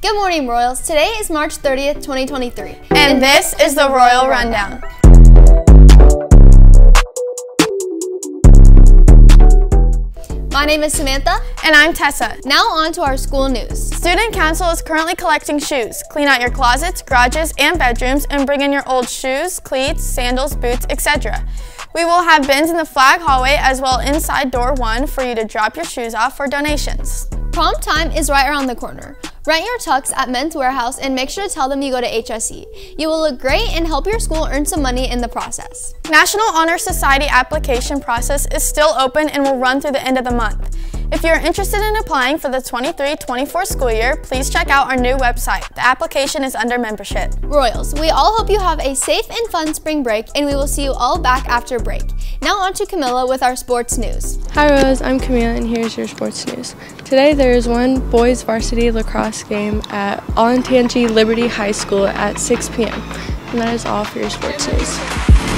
Good morning, Royals. Today is March 30th, 2023. And this is the Royal Rundown. My name is Samantha. And I'm Tessa. Now on to our school news. Student Council is currently collecting shoes. Clean out your closets, garages, and bedrooms and bring in your old shoes, cleats, sandals, boots, etc. We will have bins in the flag hallway as well inside door one for you to drop your shoes off for donations. Prom time is right around the corner. Rent your tux at Men's Wearhouse and make sure to tell them you go to HSE. You will look great and help your school earn some money in the process. National Honor Society application process is still open and will run through the end of the month. If you're interested in applying for the 23-24 school year, please check out our new website. The application is under membership. Royals, we all hope you have a safe and fun spring break and we will see you all back after break. Now on to Camilla with our sports news. Hi Rose, I'm Camilla and here's your sports news. Today there is one boys varsity lacrosse game at Olentangy Liberty High School at 6 p.m. And that is all for your sports news.